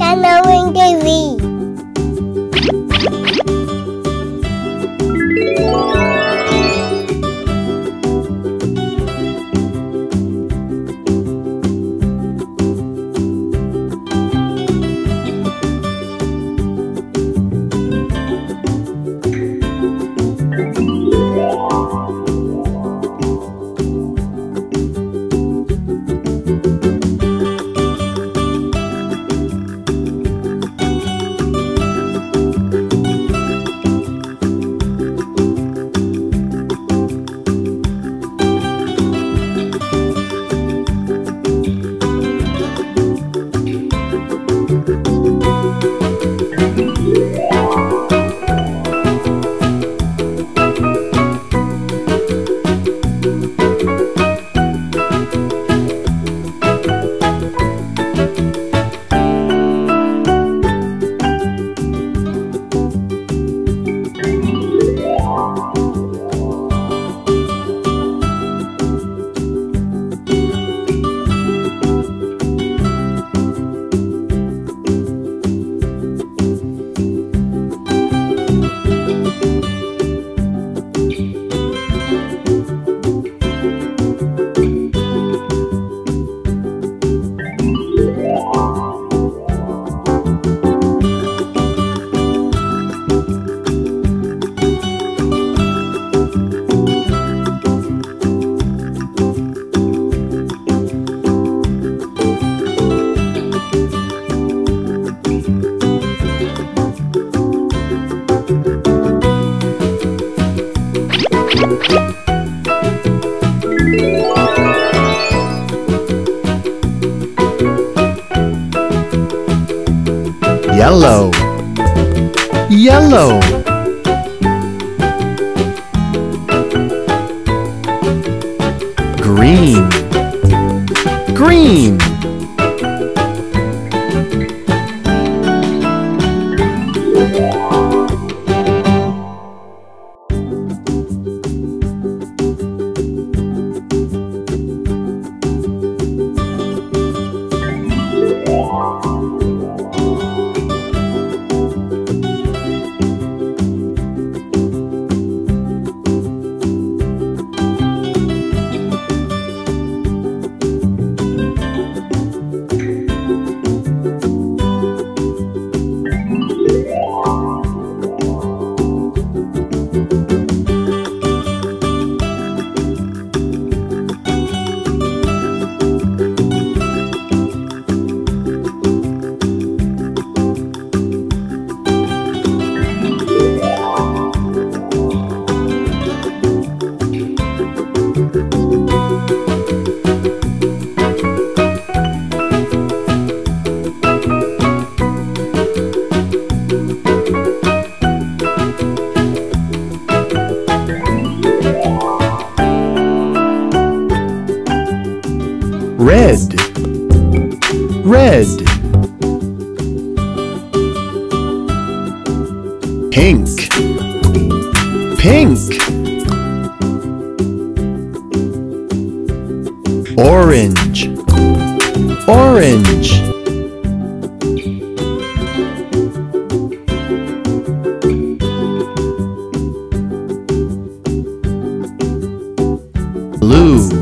Kanawin TV. Yellow. Yellow. Green. Green. red. Red. Pink. Pink. Orange. Orange. Blue.